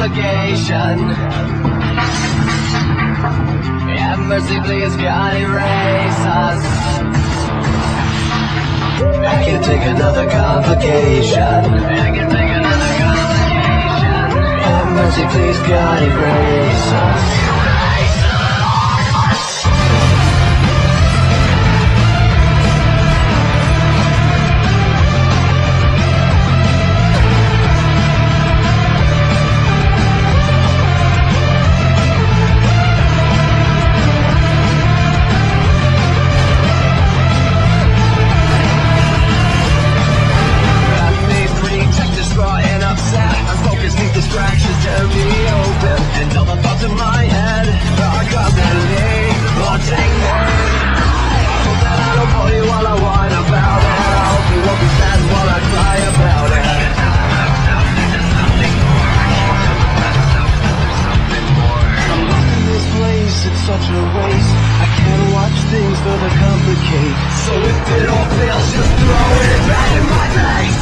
complication. Have mercy, please, God, erase us. I can take another complication. I can take another complication. Have mercy, please, God, erase things further complicate. So if it all fails, just throw it back in my face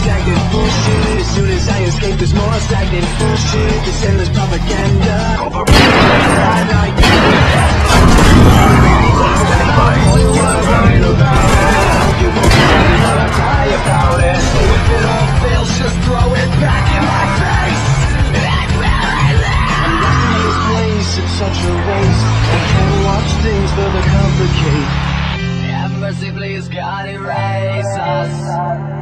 stagnant. Bullshit As soon as I escape there's more stagnant. Bullshit This endless propaganda. Such a waste I can't watch things mercy, please, God, erase us.